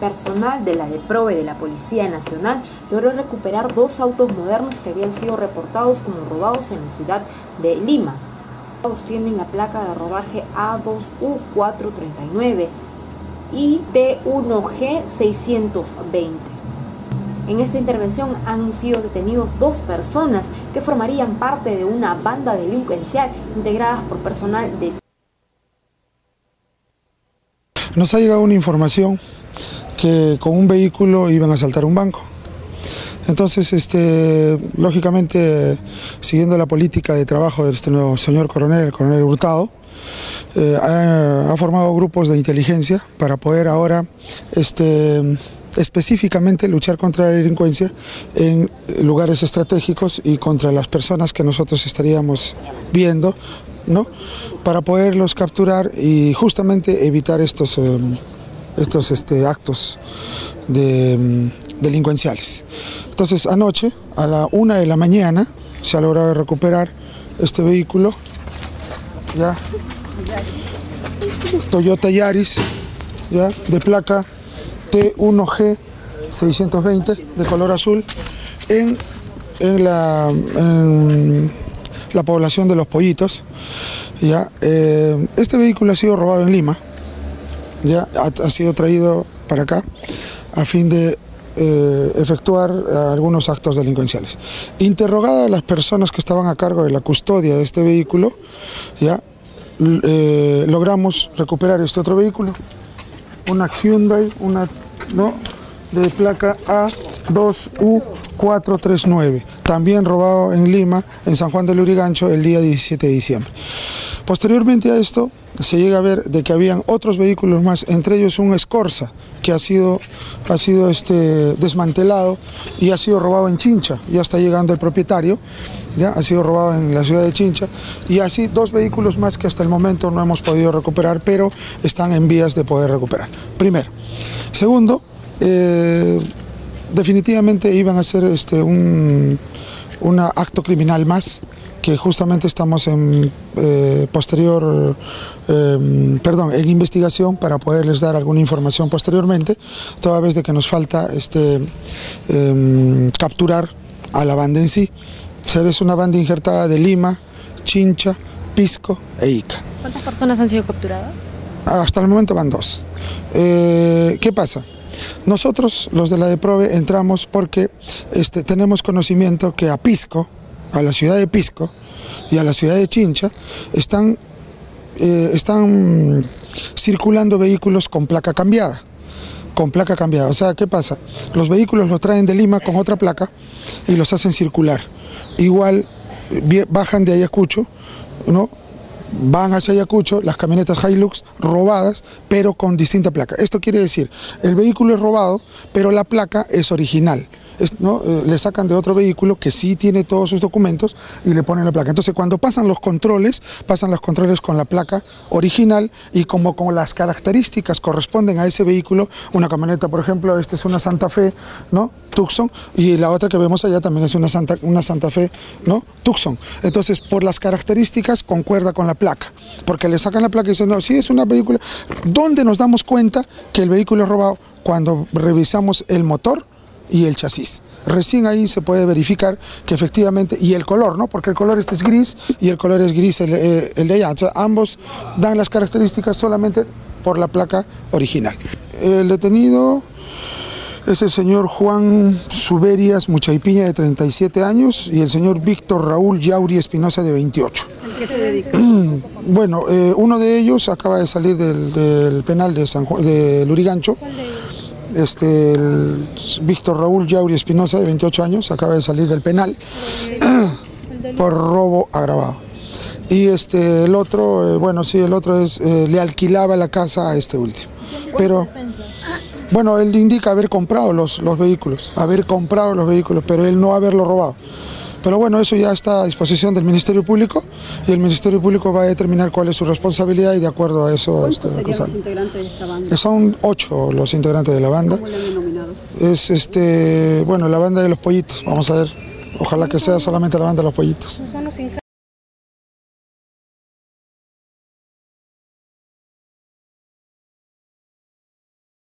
Personal de la DEPROVE de la Policía Nacional logró recuperar dos autos modernos que habían sido reportados como robados en la ciudad de Lima. Los tienen la placa de rodaje A2U439 y D1G620. En esta intervención han sido detenidos dos personas que formarían parte de una banda delincuencial integradas por personal de... Nos ha llegado una información que con un vehículo iban a asaltar un banco. Entonces, este, lógicamente, siguiendo la política de trabajo del este señor coronel, el coronel Hurtado, eh, ha, formado grupos de inteligencia para poder ahora este, específicamente luchar contra la delincuencia en lugares estratégicos y contra las personas que nosotros estaríamos viendo, ¿no? para poderlos capturar y justamente evitar estos... Eh, estos este, actos de, mm, delincuenciales. Entonces anoche a la una de la mañana se ha logrado recuperar este vehículo, ya, Toyota Yaris, ya, de placa T1G 620 de color azul en, en, la, la población de Los Pollitos. Ya. Eh, este vehículo ha sido robado en Lima, ya ha, sido traído para acá a fin de eh, efectuar algunos actos delincuenciales. Interrogadas las personas que estaban a cargo de la custodia de este vehículo, ya eh, logramos recuperar este otro vehículo, una Hyundai, una no de placa A2U439, también robado en Lima, en San Juan del Urigancho, el día 17 de diciembre. Posteriormente a esto, se llega a ver de que habían otros vehículos más, entre ellos un Escorza, que ha sido, ha sido este, desmantelado y ha sido robado en Chincha, ya está llegando el propietario, ya ha sido robado en la ciudad de Chincha, y así dos vehículos más que hasta el momento no hemos podido recuperar, pero están en vías de poder recuperar. Primero. Segundo, eh, definitivamente iban a ser este, un, un acto criminal más, que justamente estamos en eh, posterior, eh, perdón, en investigación para poderles dar alguna información posteriormente, toda vez de que nos falta este, eh, capturar a la banda en sí. Es una banda injertada de Lima, Chincha, Pisco e Ica. ¿Cuántas personas han sido capturadas? Hasta el momento van dos. ¿Qué pasa? Nosotros, los de la DEPROVE, entramos porque este, tenemos conocimiento que a Pisco, a la ciudad de Pisco y a la ciudad de Chincha están, eh, están circulando vehículos con placa cambiada con placa cambiada. O sea, ¿qué pasa? Los vehículos los traen de Lima con otra placa y los hacen circular. Igual bajan de Ayacucho, ¿no? Van hacia Ayacucho las camionetas Hilux robadas, pero con distinta placa. Esto quiere decir, el vehículo es robado, pero la placa es original. ¿No? Eh, le sacan de otro vehículo que sí tiene todos sus documentos y le ponen la placa. Entonces cuando pasan los controles, pasan los controles con la placa original y como con las características corresponden a ese vehículo, una camioneta por ejemplo, esta es una Santa Fe, ¿no? Tucson, y la otra que vemos allá también es una Santa, una Santa Fe, ¿no? Tucson. Entonces por las características concuerda con la placa, porque le sacan la placa y dicen, no, sí es una vehículo. ¿Dónde nos damos cuenta que el vehículo es robado? Cuando revisamos el motor, y el chasis. Recién ahí se puede verificar que efectivamente, y el color, ¿no? Porque el color este es gris y el color es gris el, eh, de allá. ambos dan las características solamente por la placa original. El detenido es el señor Juan Suberias Muchaipiña de 37 años y el señor Víctor Raúl Yauri Espinosa de 28. ¿A qué se dedica? Bueno, eh, uno de ellos acaba de salir del, penal de, San de Lurigancho. ¿Cuál de este, Víctor Raúl Yauri Espinosa, de 28 años, acaba de salir del penal por robo agravado. Y este, el otro, eh, bueno, sí, el otro es, eh, le alquilaba la casa a este último. Pero, bueno, él indica haber comprado los, los vehículos, haber comprado los vehículos, pero él no haberlo robado. Pero bueno, eso ya está a disposición del Ministerio Público y el Ministerio Público va a determinar cuál es su responsabilidad y de acuerdo a eso... ¿Cuántos serían los integrantes de esta banda? Son ocho los integrantes de la banda. ¿Cómo le han denominado? Es este, bueno, la banda de los pollitos, vamos a ver. Ojalá que sea solamente la banda de los pollitos.